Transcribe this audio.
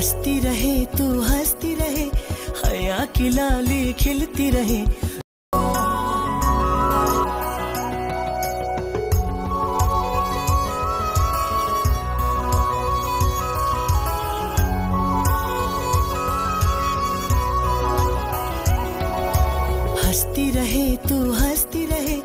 हंसती रहे, तू हंसती रहे, हया की लाली खिलती रहे। हंसती रहे, तू हंसती रहे